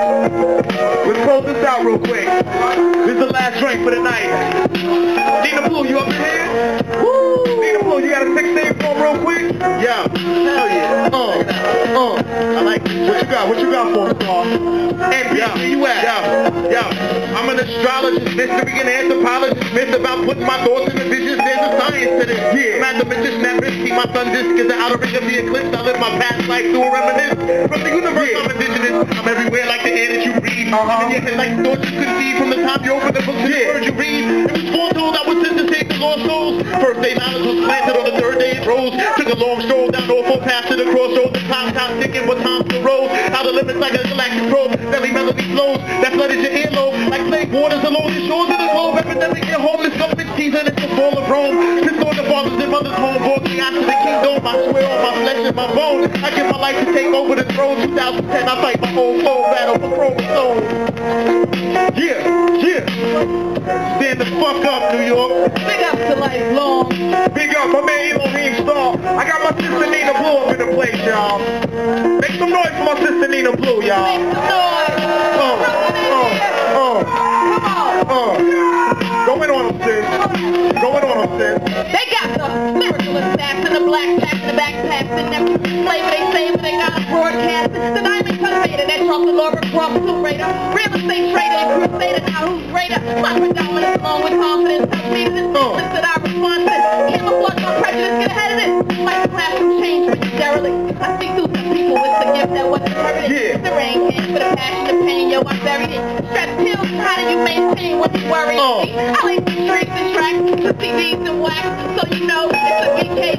Let's close this out real quick. This is the last drink for the night. Nina Blue, you up in here? Woo! Nina Blue, you got a 16 form real quick? Yeah. Hell yeah. Uh, uh. I like this. What you got? What you got for us, Star? And yeah. where you at? Yeah. Yeah. I'm an astrologist, mystery and anthropologist, myth about putting my thoughts in the visions. There's a science to this. Yeah. Mathematician. My sun disc is the outer ring of the eclipse. I live my past life through a reminiscence. From the universe, yeah. I'm indigenous. I'm everywhere like the air that you breathe. Uh-huh. In your like the thoughts you conceive from the time you open the books and yeah. the words you read. It was foretold I was sent to save the lost souls. First day knowledge was planted on the third day it rose. Took a long stroll down Norfolk past to the crossroads. The clock top ticking, but time still rose. Out the limits like a galactic probe. Belly melody flows. That flooded your earlobe. Like slave waters along the shores of the globe. Epidemic and homeless government teasing it's the fall of Rome. On the fathers and mothers out to the kingdom. I swear on my flesh and my bone. I give my life to take over the throne. 2010 I fight my. Battle for chromosome. Yeah, yeah. Stand the fuck up, New York. Big up to L.I.F.E. Long. Big up, my man Elohim Star. I got my sister Nina Blue up in the place, y'all. Make some noise for my sister Nina Blue, y'all. Going on them, sis. They got the miracle assassin, the black packs, and the backpacks, and them flavor they say, but they got a broadcast. The diamond cultivator, that chocolate Laura Croft tomb raider, real estate trader, and crusader, now who's raider? My predominance along with confidence, I'm feeding this business that I respond to. Oh. Camouflage my prejudice, get ahead of this. Like the classroom change when you derelict. I speak through some people with the gift that wasn't inherited. Yeah. The rain came for the passion and pain, yo, I buried it. Stress pills, how do you maintain when you worry? Oh. I like the streets wax, so you know it's a.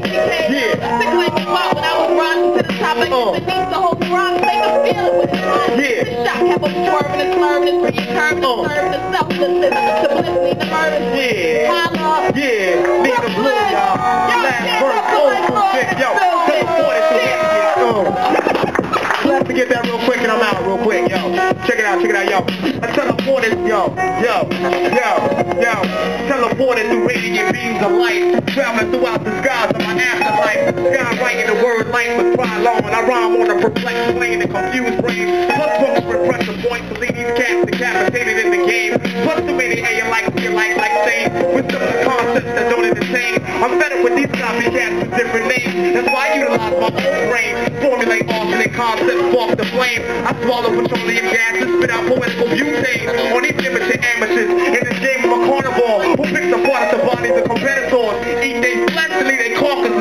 Yeah. Claim of what when I was rising to the top, like Oh. the beats, the whole garage, they can feel it with his mind. Yeah. The shock kept on swerving and swerving and free curving and uh-uh. serving the selflessness, the bliss, the murder. Yeah. Holla. Yeah, Nina Blue, y'all. Last verse. Yo, to Check it out, check it out, yo. I teleported, yo, yo, yo, yo. Teleported through radiant beams of light, traveling throughout the skies of my afterlife. Sky writing the word life with cry long. I rhyme on a perplexed brain and confused brain. Plus books with pressure points to leave these cats decapitated in the game. Plus too many alien like your life like same with similar concepts that don't entertain. I'm fed up with these copycats with different names. That's why I utilize my own brain. Alternate concepts, spark the flame. I swallow petroleum gases, spit out poetical butane on these immature amateurs in this game of a carnivore who picks apart the bodies of competitors. Eat they flesh and leave their carcasses